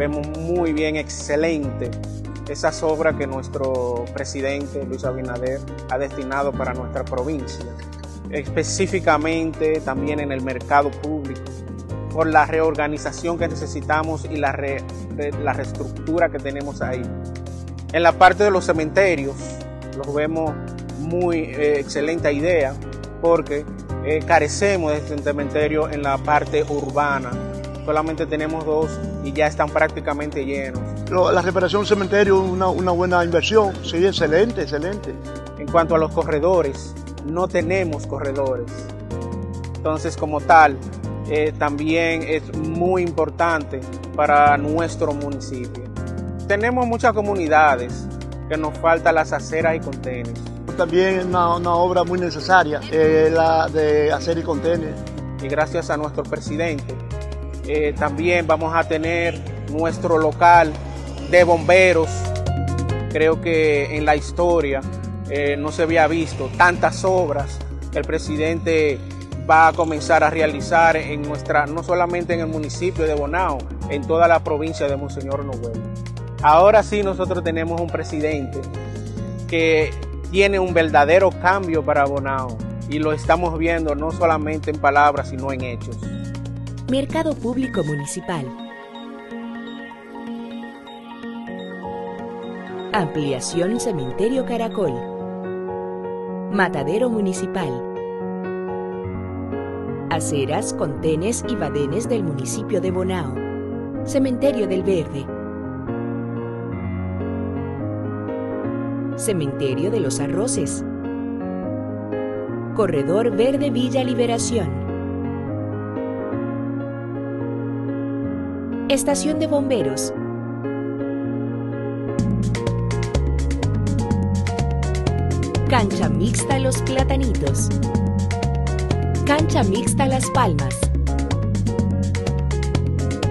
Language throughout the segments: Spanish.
vemos muy bien, excelente esas obras que nuestro presidente Luis Abinader ha destinado para nuestra provincia, específicamente también en el mercado público, por la reorganización que necesitamos y la, la reestructura que tenemos ahí. En la parte de los cementerios, los vemos muy eh, excelente idea porque eh, carecemos de este cementerio en la parte urbana. Solamente tenemos dos y ya están prácticamente llenos. La reparación del cementerio es una, una buena inversión, sí, excelente, excelente. En cuanto a los corredores, no tenemos corredores. Entonces, como tal, eh, también es muy importante para nuestro municipio. Tenemos muchas comunidades que nos faltan las aceras y contenes. También una, una obra muy necesaria, eh, la de hacer y contener. Y gracias a nuestro presidente, eh, también vamos a tener nuestro local de bomberos. Creo que en la historia eh, no se había visto tantas obras el presidente va a comenzar a realizar en nuestra, no solamente en el municipio de Bonao, en toda la provincia de Monseñor Noel. Ahora sí nosotros tenemos un presidente que tiene un verdadero cambio para Bonao y lo estamos viendo no solamente en palabras, sino en hechos. Mercado Público Municipal. Ampliación Cementerio Caracol. Matadero Municipal. Aceras, contenes y badenes del municipio de Bonao. Cementerio del Verde. Cementerio de los Arroces. Corredor Verde Villa Liberación. Estación de Bomberos. Cancha Mixta Los Platanitos. Cancha Mixta Las Palmas.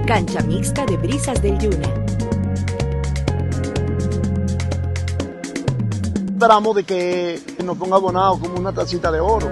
Cancha Mixta de Brisas del Yuna. Esperamos de que nos ponga abonado como una tacita de oro.